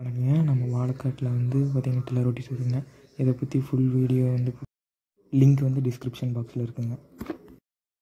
வணக்கங்க நம்ம வாழைக்காட்டில் வந்து பார்த்திங்கன்னா ரொட்டி சொல்லுங்க இதை பற்றி ஃபுல் வீடியோ வந்து லிங்க் வந்து டிஸ்கிரிப்ஷன் பாக்ஸில் இருக்குங்க.